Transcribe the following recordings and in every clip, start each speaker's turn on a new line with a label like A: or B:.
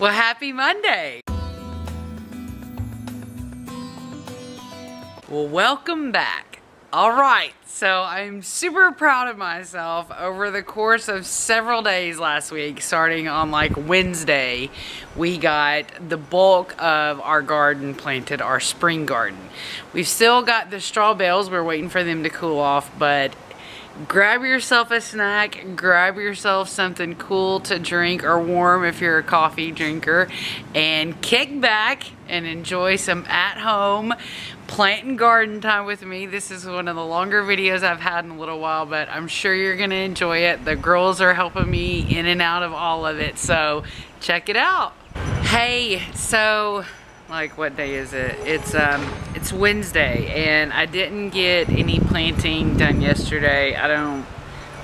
A: Well, happy Monday. Well, welcome back. All right, so I'm super proud of myself over the course of several days last week, starting on like Wednesday, we got the bulk of our garden planted, our spring garden. We've still got the straw bales, we're waiting for them to cool off, but grab yourself a snack, grab yourself something cool to drink or warm if you're a coffee drinker, and kick back and enjoy some at-home plant and garden time with me. This is one of the longer videos I've had in a little while, but I'm sure you're gonna enjoy it. The girls are helping me in and out of all of it, so check it out. Hey, so like what day is it? It's um it's Wednesday and I didn't get any planting done yesterday. I don't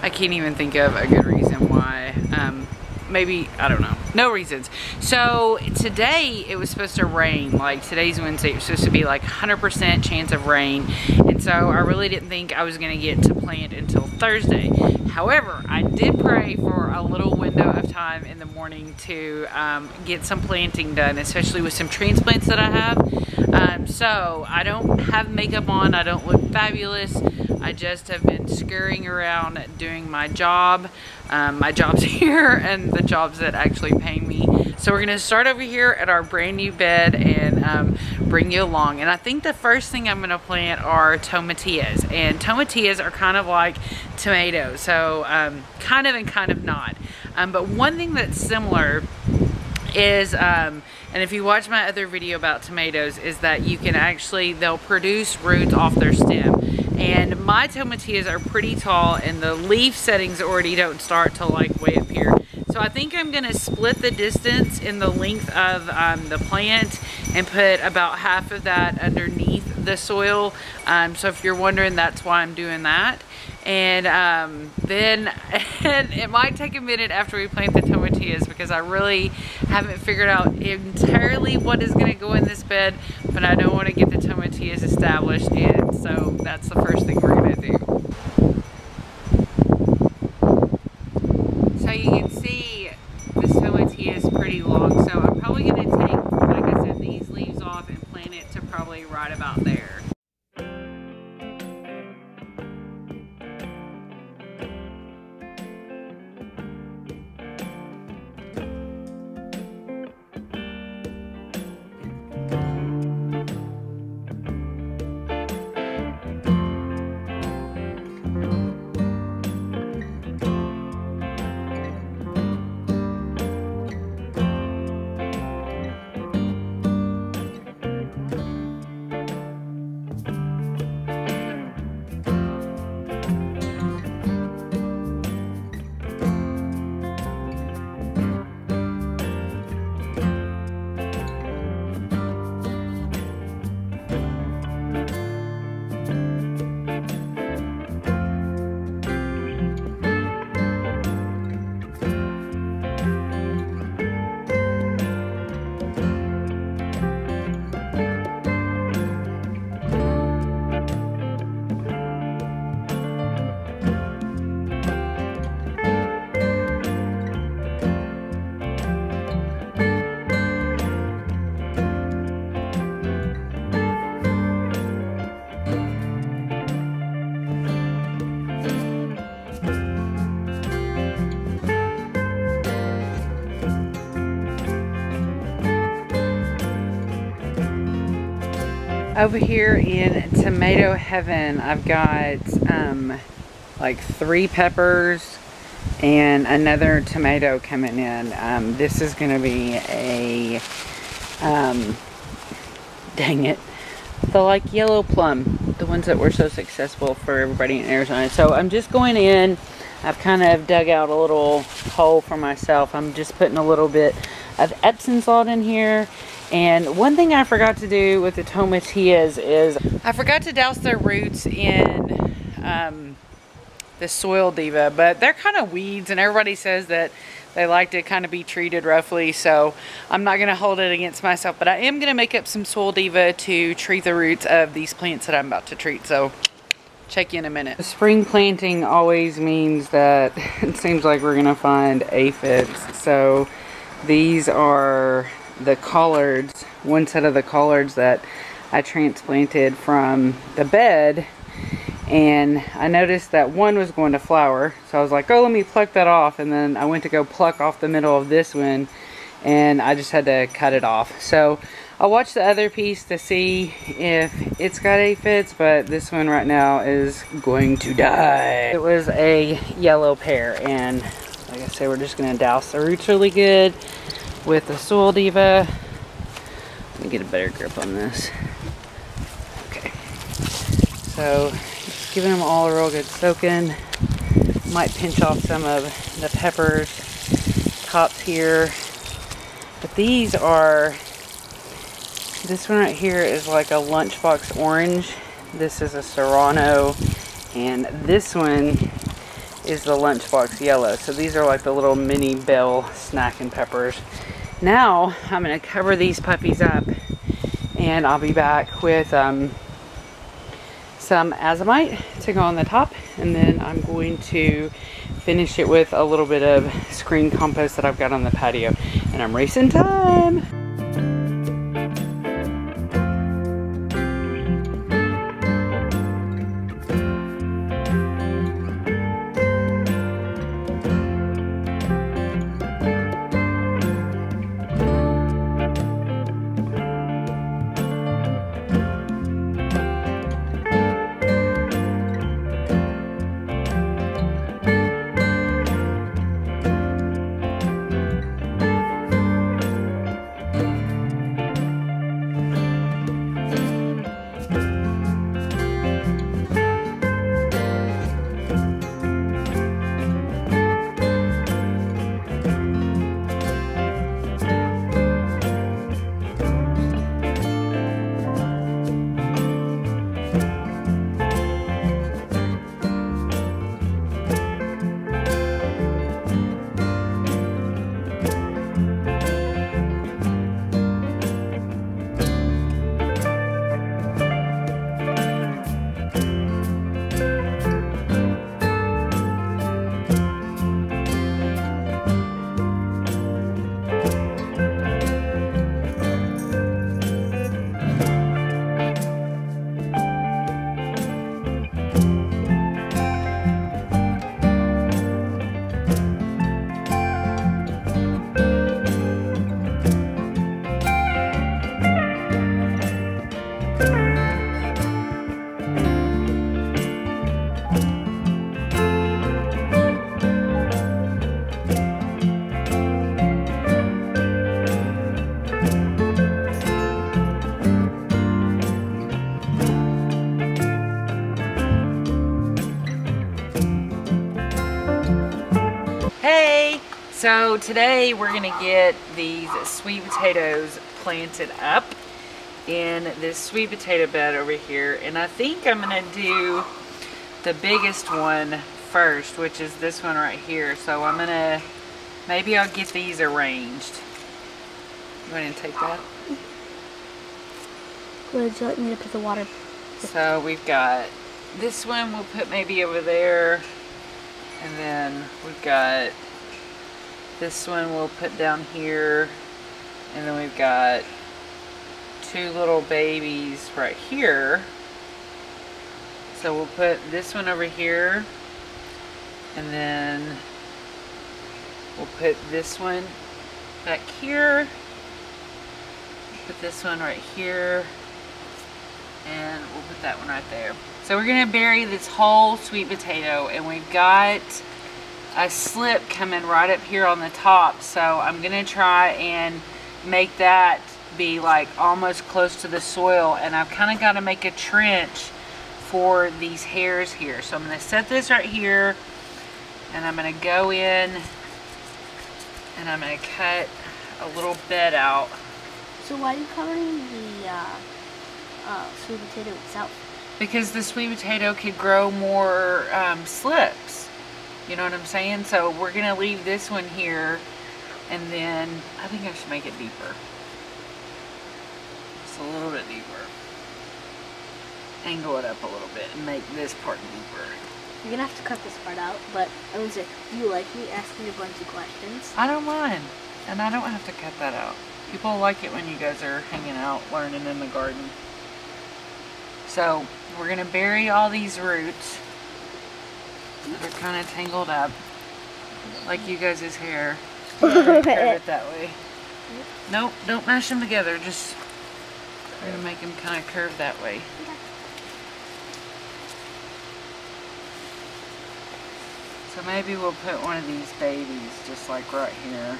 A: I can't even think of a good reason why. Um maybe I don't know. No reasons. So today it was supposed to rain. Like today's Wednesday, it was supposed to be like 100% chance of rain. And so I really didn't think I was gonna get to plant until Thursday. However, I did pray for a little window of time in the morning to um, get some planting done, especially with some transplants that I have. Um, so I don't have makeup on, I don't look fabulous. I just have been scurrying around doing my job, um, my jobs here and the jobs that actually pay me. So we're gonna start over here at our brand new bed and um, bring you along. And I think the first thing I'm gonna plant are tomatillas. And tomatillas are kind of like tomatoes. So um, kind of and kind of not. Um, but one thing that's similar is, um, and if you watch my other video about tomatoes, is that you can actually, they'll produce roots off their stem. And my tomatillas are pretty tall and the leaf settings already don't start till like way up here. So I think I'm gonna split the distance in the length of um, the plant and put about half of that underneath the soil. Um, so if you're wondering, that's why I'm doing that. And um, then and it might take a minute after we plant the tomatillas because I really haven't figured out entirely what is gonna go in this bed, but I don't wanna get the tomatillas established and so that's the first thing we're gonna do. So you can see this tomatillas is pretty long, so I'm probably gonna take, like I said, these leaves off and plant it to probably right over here in tomato heaven I've got um, like three peppers and another tomato coming in. Um, this is gonna be a um, dang it the like yellow plum the ones that were so successful for everybody in Arizona. So I'm just going in. I've kind of dug out a little hole for myself. I'm just putting a little bit of Epsom salt in here and one thing I forgot to do with the tomatillas is I forgot to douse their roots in um, the soil diva, but they're kind of weeds and everybody says that they like to kind of be treated roughly. So I'm not going to hold it against myself, but I am going to make up some soil diva to treat the roots of these plants that I'm about to treat. So check in a minute. Spring planting always means that it seems like we're going to find aphids. So These are the collards, one set of the collards that I transplanted from the bed and I noticed that one was going to flower. So I was like oh let me pluck that off and then I went to go pluck off the middle of this one and I just had to cut it off. So I'll watch the other piece to see if it's got aphids but this one right now is going to die. It was a yellow pear and like I said we're just gonna douse the roots really good with the soil diva let me get a better grip on this okay so just giving them all a real good soaking might pinch off some of the peppers tops here but these are, this one right here is like a lunchbox orange. This is a Serrano. And this one is the lunchbox yellow. So these are like the little mini bell snacking peppers. Now I'm gonna cover these puppies up and I'll be back with um, some azomite to go on the top and then I'm going to finish it with a little bit of screen compost that I've got on the patio and I'm racing time. So today we're gonna get these sweet potatoes planted up in this sweet potato bed over here. And I think I'm gonna do the biggest one first, which is this one right here. So I'm gonna, maybe I'll get these arranged. You want to take that?
B: Would you like me to put the water?
A: So we've got this one we'll put maybe over there. And then we've got this one we'll put down here. And then we've got two little babies right here. So we'll put this one over here. And then we'll put this one back here. Put this one right here. And we'll put that one right there. So we're going to bury this whole sweet potato. And we've got a slip coming right up here on the top. So I'm going to try and make that be like almost close to the soil. And I've kind of got to make a trench for these hairs here. So I'm going to set this right here. And I'm going to go in and I'm going to cut a little bed out.
B: So why are you covering the uh, uh, sweet potato itself?
A: Because the sweet potato could grow more um, slips. You know what I'm saying? So we're going to leave this one here. And then I think I should make it deeper. Just a little bit deeper. Angle it up a little bit and make this part deeper.
B: You're gonna have to cut this part out, but I was like, do you like me asking a bunch of questions?
A: I don't mind. And I don't have to cut that out. People like it when you guys are hanging out, learning in the garden. So we're gonna bury all these roots that are kind of tangled up, like you guys' hair. Curve it that way. Nope, don't mash them together. Just we're gonna make them kind of curve that way. So maybe we'll put one of these babies just like right here.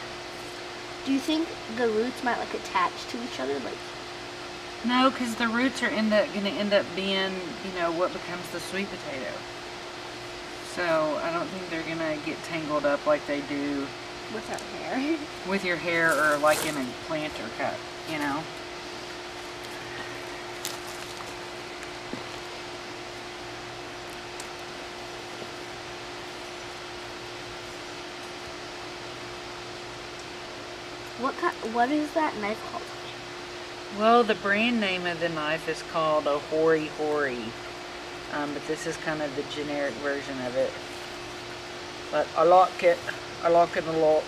B: Do you think the roots might like attach to each other? Like,
A: No, because the roots are end up going to end up being, you know, what becomes the sweet potato. So I don't think they're going to get tangled up like they do
B: with our hair?
A: with your hair or like in a planter cut, you know?
B: What kind, What is that knife called?
A: Well, the brand name of the knife is called a Hori Hori. Um, but this is kind of the generic version of it. But I like it. I like it a lot.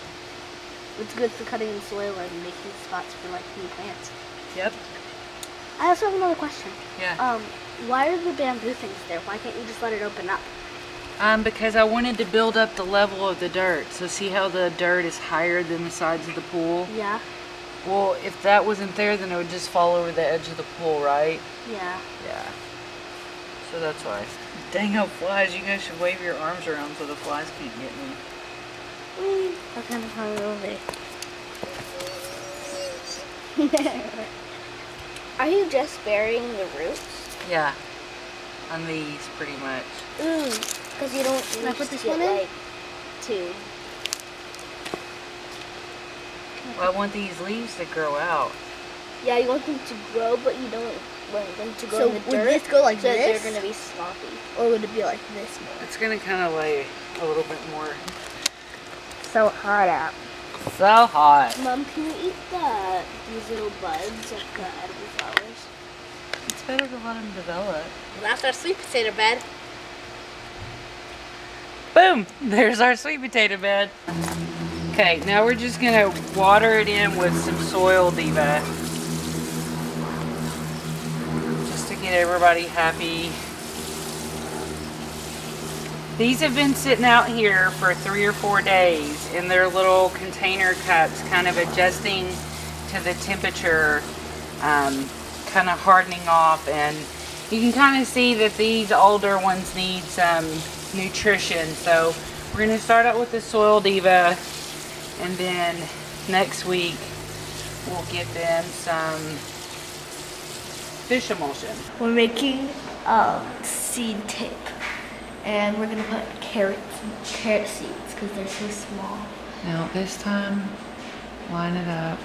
B: It's good for cutting in soil and making spots for like new plants.
A: Yep.
B: I also have another question.
A: Yeah.
B: Um, why are the bamboo things there? Why can't you just let it open up?
A: Um, because I wanted to build up the level of the dirt. So see how the dirt is higher than the sides of the pool?
B: Yeah.
A: Well, if that wasn't there, then it would just fall over the edge of the pool, right?
B: Yeah.
A: Yeah. So that's why. Dang old flies, you guys should wave your arms around so the flies can't get me.
B: Whee! How kind of fun will be? Are you just burying the roots?
A: Yeah. On these, pretty much.
B: Ooh, because you don't
C: Can I put this
B: get,
C: one in?
B: like two.
A: Well, I want these leaves to grow out.
B: Yeah, you want them to grow, but you don't want them to grow
C: So
B: in the
C: would
B: dirt.
C: this go like
B: so
C: this?
B: they're gonna be sloppy.
C: Or would it be like this more?
A: It's gonna kind of lay a little bit more.
C: So hot out.
A: So hot.
B: Mom, can you eat the these little buds of the edible flowers?
A: It's better to let them develop.
C: Well, that's our sweet potato bed.
A: Boom! There's our sweet potato bed. Okay, now we're just gonna water it in with some soil diva. Everybody happy. These have been sitting out here for three or four days in their little container cups, kind of adjusting to the temperature, um, kind of hardening off. And you can kind of see that these older ones need some nutrition. So we're going to start out with the Soil Diva, and then next week we'll get them some fish emulsion.
C: We're making um, seed tape. And we're gonna put carrots, carrot seeds because they're so small.
A: Now this time, line it up.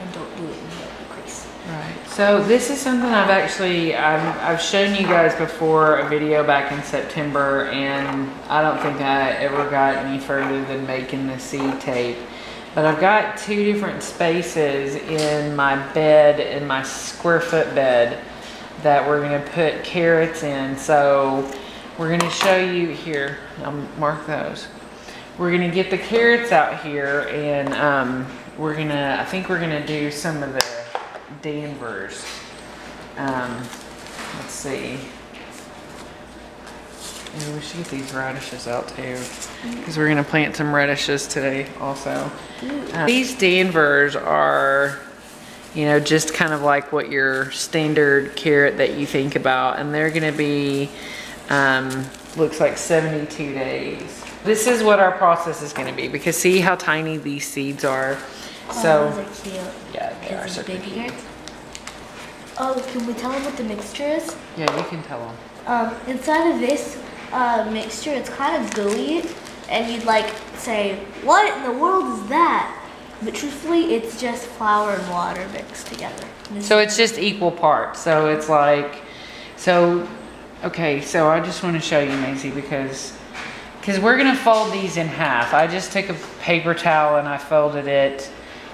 C: And don't do it in the crease.
A: Right. So this is something I've actually um, I've shown you guys before a video back in September, and I don't think I ever got any further than making the seed tape. But I've got two different spaces in my bed, in my square foot bed, that we're gonna put carrots in. So we're gonna show you here. I'll mark those. We're gonna get the carrots out here, and um, we're gonna. I think we're gonna do some of the Danvers. Um, let's see. Maybe we should get these radishes out too, because we're gonna plant some radishes today also. These Danvers are, you know, just kind of like what your standard carrot that you think about, and they're gonna be, um, looks like 72 days. This is what our process is gonna be, because see how tiny these seeds are. So,
C: Oh, are cute.
A: yeah, they are so cute.
C: Oh, can we tell them what the mixture is?
A: Yeah, you can tell them.
C: Um, inside of this uh, mixture, it's kind of gooey, and you'd like say, "What in the world is that?" But truthfully, it's just flour and water mixed together.
A: So it's just equal parts. So it's like, so, okay, so I just want to show you, Maisie, because because we're gonna fold these in half. I just took a paper towel and I folded it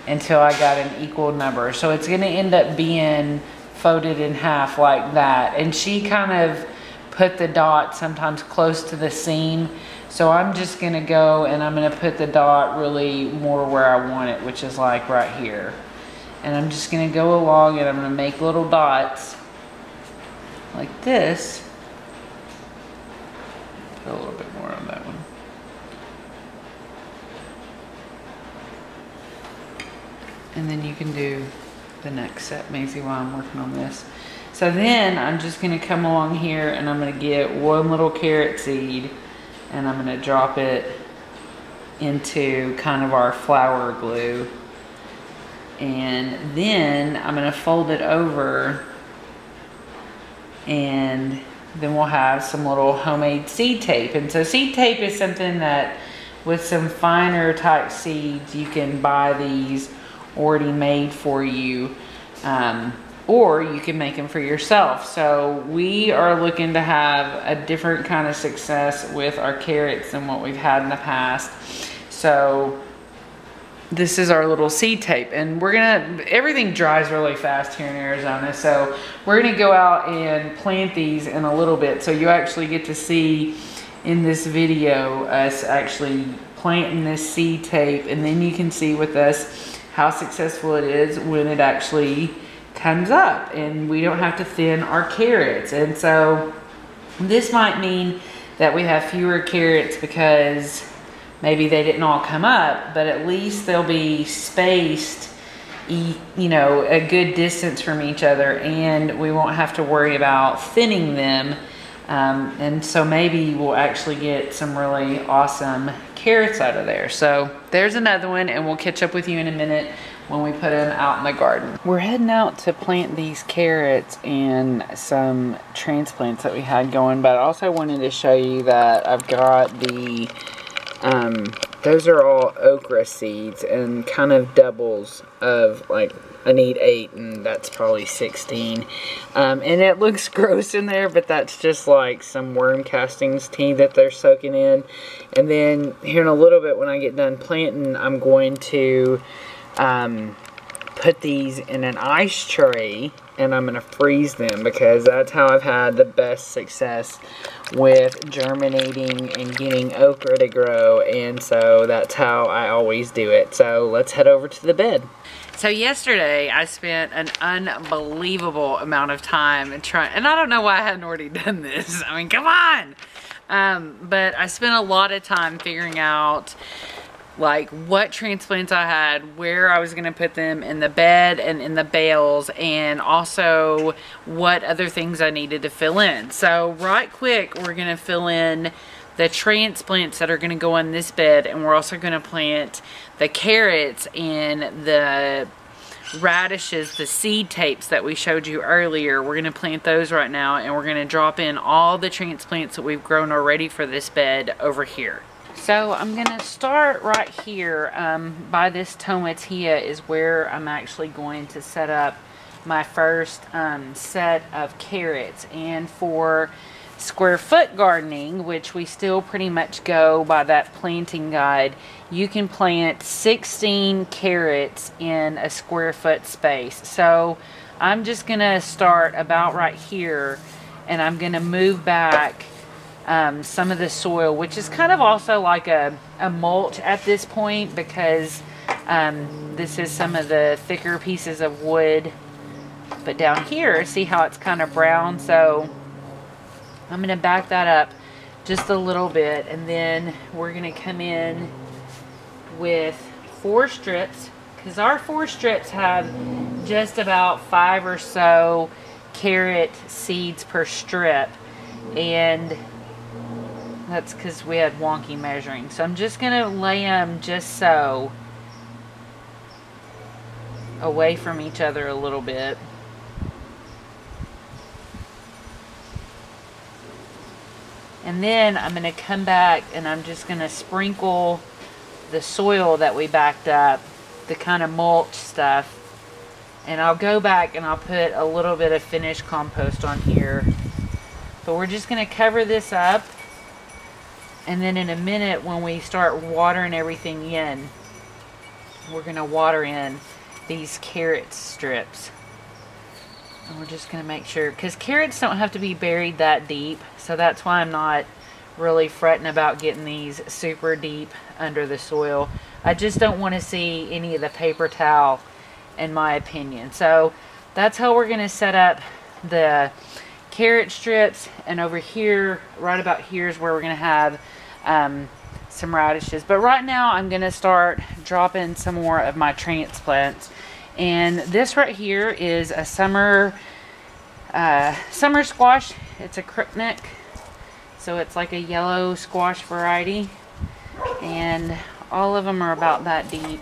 A: until I got an equal number. So it's gonna end up being folded in half like that. And she kind of put the dot sometimes close to the seam So I'm just gonna go and I'm gonna put the dot really more where I want it, which is like right here. And I'm just gonna go along and I'm gonna make little dots like this. Put a little bit more on that one. And then you can do the next set, Maisie, while I'm working on this. So then I'm just gonna come along here and I'm gonna get one little carrot seed and I'm gonna drop it into kind of our flour glue. And then I'm gonna fold it over and then we'll have some little homemade seed tape. And so seed tape is something that with some finer type seeds, you can buy these already made for you. Um, or you can make them for yourself. So we are looking to have a different kind of success with our carrots than what we've had in the past. So this is our little seed tape and we're gonna, everything dries really fast here in Arizona. So we're gonna go out and plant these in a little bit. So you actually get to see in this video us actually planting this seed tape and then you can see with us how successful it is when it actually comes up and we don't have to thin our carrots. And so this might mean that we have fewer carrots because maybe they didn't all come up, but at least they'll be spaced, you know, a good distance from each other and we won't have to worry about thinning them. Um, and so maybe we'll actually get some really awesome carrots out of there. So there's another one and we'll catch up with you in a minute when we put them out in the garden. We're heading out to plant these carrots and some transplants that we had going, but I also wanted to show you that I've got the, um, those are all okra seeds and kind of doubles of like, I need eight and that's probably 16. Um, and it looks gross in there, but that's just like some worm castings tea that they're soaking in. And then here in a little bit when I get done planting, I'm going to um, put these in an ice tray and I'm going to freeze them because that's how I've had the best success with germinating and getting okra to grow and so that's how I always do it. So let's head over to the bed. So yesterday I spent an unbelievable amount of time trying, and I don't know why I hadn't already done this. I mean, come on. Um, but I spent a lot of time figuring out like what transplants I had, where I was going to put them in the bed and in the bales, and also what other things I needed to fill in. So right quick, we're going to fill in the transplants that are going to go on this bed, and we're also going to plant the carrots and the radishes, the seed tapes that we showed you earlier. We're going to plant those right now, and we're going to drop in all the transplants that we've grown already for this bed over here. So I'm going to start right here um, by this tomatia is where I'm actually going to set up my first um, set of carrots. And for square foot gardening, which we still pretty much go by that planting guide, you can plant 16 carrots in a square foot space. So I'm just going to start about right here and I'm going to move back um, some of the soil, which is kind of also like a, a mulch at this point because um, this is some of the thicker pieces of wood. But down here, see how it's kind of brown? So I'm going to back that up just a little bit and then we're going to come in with four strips because our four strips have just about five or so carrot seeds per strip and that's because we had wonky measuring. So I'm just going to lay them just so away from each other a little bit. And then I'm going to come back and I'm just going to sprinkle the soil that we backed up, the kind of mulch stuff. And I'll go back and I'll put a little bit of finished compost on here. But we're just going to cover this up and then in a minute when we start watering everything in, we're going to water in these carrot strips. And we're just going to make sure, because carrots don't have to be buried that deep, so that's why I'm not really fretting about getting these super deep under the soil. I just don't want to see any of the paper towel in my opinion. So that's how we're going to set up the carrot strips and over here, right about here is where we're going to have um, some radishes. But right now I'm going to start dropping some more of my transplants. And this right here is a summer uh, summer squash. It's a crookneck. So it's like a yellow squash variety. And all of them are about that deep.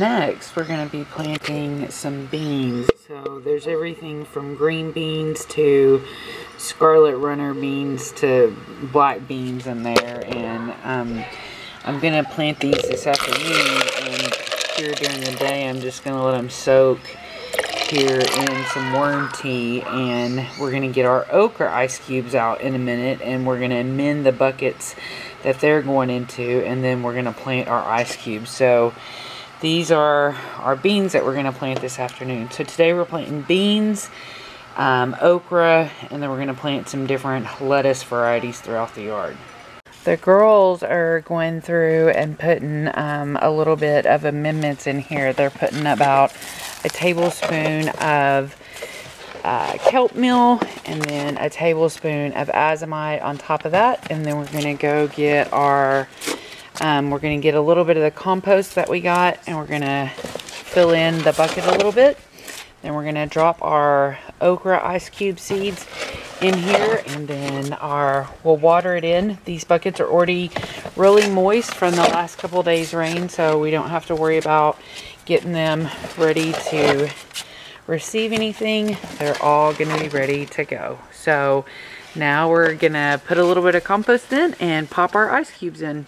A: Next we're going to be planting some beans. So there's everything from green beans to scarlet runner beans to black beans in there. And um, I'm going to plant these this afternoon. And here during the day, I'm just going to let them soak here in some worm tea and we're going to get our okra ice cubes out in a minute and we're going to amend the buckets that they're going into and then we're going to plant our ice cubes so these are our beans that we're going to plant this afternoon so today we're planting beans um, okra and then we're going to plant some different lettuce varieties throughout the yard the girls are going through and putting um, a little bit of amendments in here. They're putting about a tablespoon of uh, kelp meal and then a tablespoon of azomite on top of that. And then we're going to go get our, um, we're going to get a little bit of the compost that we got and we're going to fill in the bucket a little bit. Then we're going to drop our okra ice cube seeds in here and then our we'll water it in. These buckets are already really moist from the last couple days rain so we don't have to worry about getting them ready to receive anything. They're all going to be ready to go. So now we're gonna put a little bit of compost in and pop our ice cubes in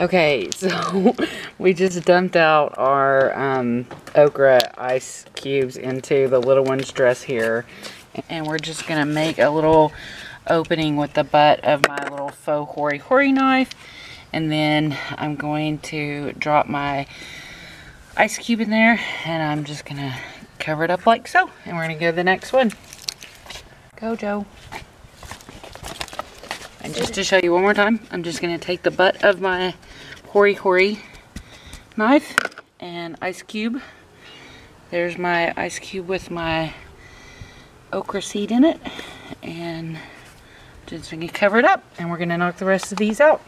A: Okay, so we just dumped out our um, okra ice cubes into the little one's dress here. And we're just going to make a little opening with the butt of my little faux hori hori knife. And then I'm going to drop my ice cube in there. And I'm just going to cover it up like so. And we're going to go to the next one. Go, Joe. And just to show you one more time, I'm just going to take the butt of my hori hori knife and ice cube. There's my ice cube with my okra seed in it. And just to cover it up and we're to knock the rest of these out.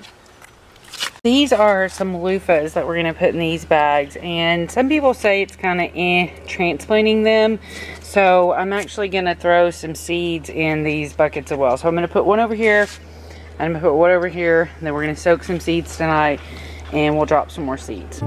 A: These are some loofahs that we're to put in these bags and some people say it's kind of eh transplanting them so I'm actually to throw some seeds in these buckets as well. So I'm to put one over here I'm to put one over here and then we're to soak some seeds tonight and we'll drop some more seeds.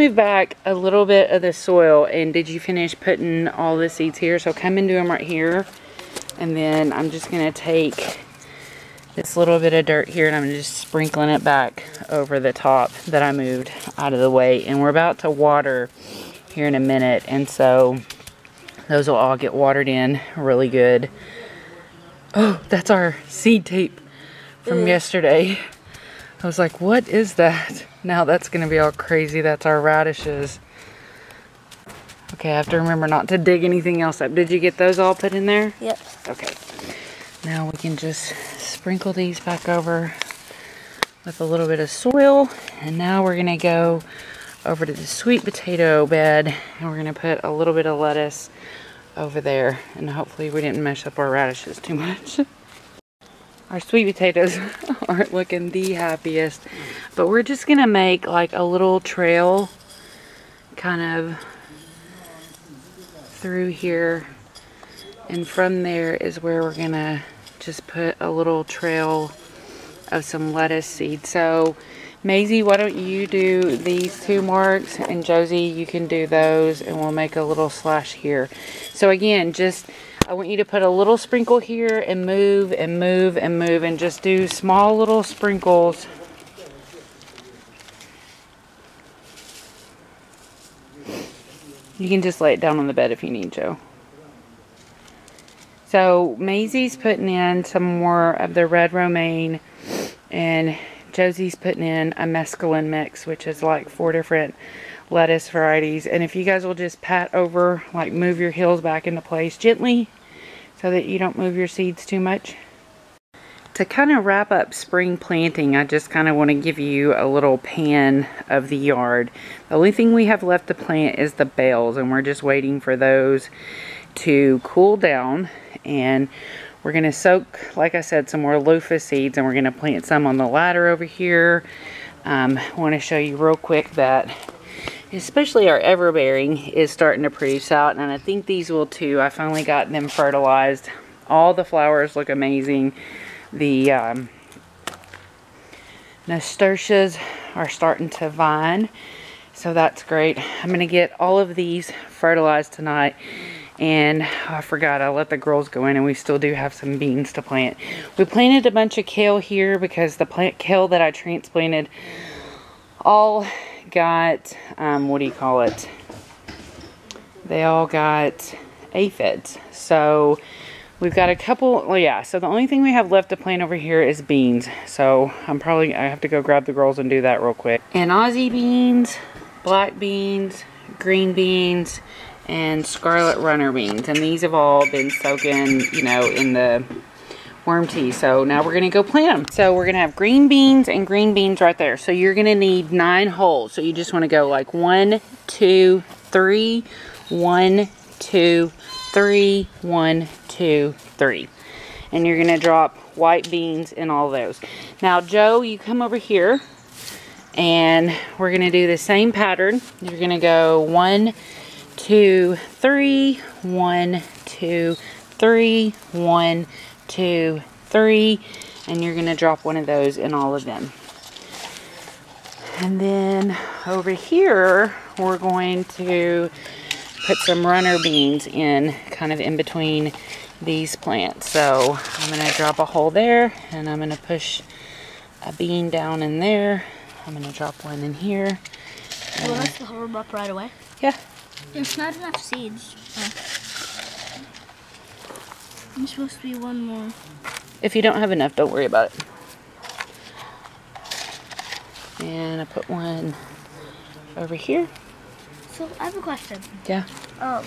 A: Moved back a little bit of the soil and did you finish putting all the seeds here? So come and do them right here. And then I'm just going to take this little bit of dirt here and I'm just sprinkling it back over the top that I moved out of the way. And we're about to water here in a minute. And so those will all get watered in really good. Oh, that's our seed tape from mm. yesterday. I was like, what is that? Now that's going to be all crazy. That's our radishes. Okay, I have to remember not to dig anything else up. Did you get those all put in there?
C: Yep.
A: Okay. Now we can just sprinkle these back over with a little bit of soil. And now we're going to go over to the sweet potato bed. And we're going to put a little bit of lettuce over there. And hopefully we didn't mess up our radishes too much. Our sweet potatoes aren't looking the happiest. But we're just going to make like a little trail kind of through here. And from there is where we're going to just put a little trail of some lettuce seed. So Maisie, why don't you do these two marks and Josie, you can do those and we'll make a little slash here. So again, just I want you to put a little sprinkle here and move and move and move and just do small little sprinkles. You can just lay it down on the bed if you need to. So Maisie's putting in some more of the red romaine and Josie's putting in a mesclun mix, which is like four different lettuce varieties. And if you guys will just pat over, like move your heels back into place gently so that you don't move your seeds too much. To kind of wrap up spring planting, I just kind of want to give you a little pan of the yard. The only thing we have left to plant is the bales and we're just waiting for those to cool down and we're going to soak, like I said, some more loofah seeds and we're going to plant some on the ladder over here. Um, I want to show you real quick that especially our everbearing is starting to produce out and I think these will too. I finally got them fertilized. All the flowers look amazing. The um, nasturtiums are starting to vine so that's great. I'm to get all of these fertilized tonight and I forgot I let the girls go in and we still do have some beans to plant. We planted a bunch of kale here because the plant kale that I transplanted all got, um, what do you call it? They all got aphids. So we've got a couple, well yeah, so the only thing we have left to plant over here is beans. So I'm probably, I have to go grab the girls and do that real quick. And Aussie beans, black beans, green beans, and scarlet runner beans. And these have all been soaking, you know, in the tea. So now we're to go plant them. So we're to have green beans and green beans right there. So you're to need nine holes. So you just want to go like one, two, three, one, two, three, one, two, three. And you're to drop white beans in all those. Now, Joe, you come over here and we're to do the same pattern. You're to go one, two, three, one, two, three, one, two, three, and you're gonna drop one of those in all of them. And then over here, we're going to put some runner beans in, kind of in between these plants. So I'm gonna drop a hole there, and I'm gonna push a bean down in there. I'm gonna drop one in here.
C: Will us to them up right away?
A: Yeah,
B: There's not enough seeds. Oh. There's supposed to be one more.
A: If you don't have enough, don't worry about it. And I put one over here.
B: So I have a question.
A: Yeah.
B: Um,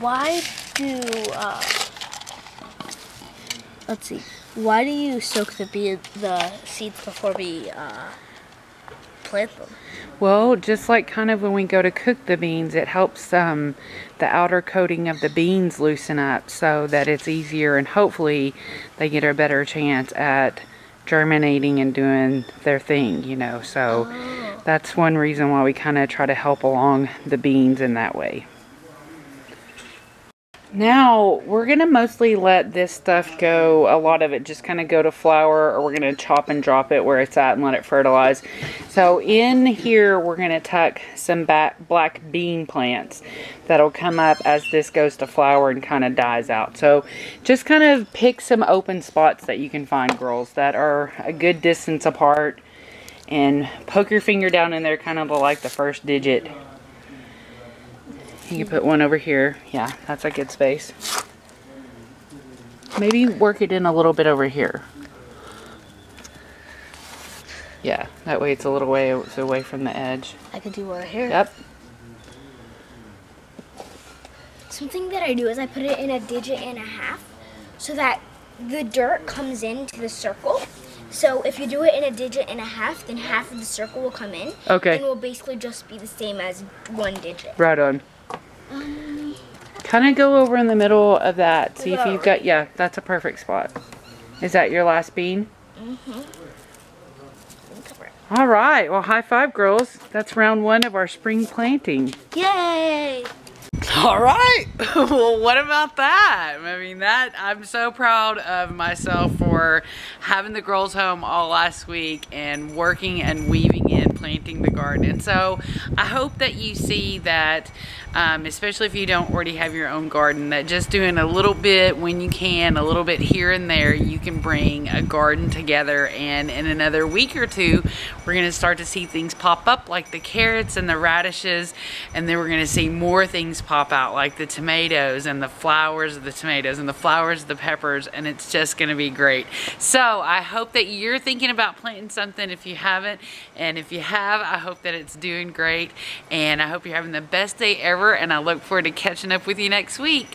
B: why do uh, let's see, why do you soak the bean, the seeds before we uh, plant them?
A: Well, just like kind of when we go to cook the beans, it helps um, the outer coating of the beans loosen up so that it's easier and hopefully they get a better chance at germinating and doing their thing, you know. So
B: Oh.
A: that's one reason why we kind of try to help along the beans in that way. Now, we're going to mostly let this stuff go, a lot of it just kind of go to flower, or we're going to chop and drop it where it's at and let it fertilize. So in here, we're going to tuck some black bean plants that'll come up as this goes to flower and kind of dies out. So just kind of pick some open spots that you can find, girls, that are a good distance apart. And poke your finger down in there kind of like the first digit. You can put one over here. Yeah, that's a good space. Maybe work it in a little bit over here. Yeah, that way it's a little way away from the edge.
B: I could do one here.
A: Yep.
D: Something that I do is I put it in a digit and a half so that the dirt comes into the circle. So if you do it in a digit and a half, then half of the circle will come in.
A: Okay.
D: And will basically just be the same as one digit.
A: Right on. Um, kind of go over in the middle of that. See if you've got, yeah, that's a perfect spot. Is that your last bean?
D: Cover it.
A: All right. Well, high five, girls. That's round one of our spring planting.
B: Yay!
A: All right. well, what about that? I mean, that I'm so proud of myself for having the girls home all last week and working and weaving in planting the garden. And so I hope that you see that, um, especially if you don't already have your own garden, that just doing a little bit when you can, a little bit here and there, you can bring a garden together. And in another week or two, we're to start to see things pop up like the carrots and the radishes. And then we're to see more things pop out, like the tomatoes and the flowers of the tomatoes and the flowers of the peppers, and it's just gonna be great. So I hope that you're thinking about planting something if you haven't, and if you have, I hope that it's doing great, and I hope you're having the best day ever, and I look forward to catching up with you next week.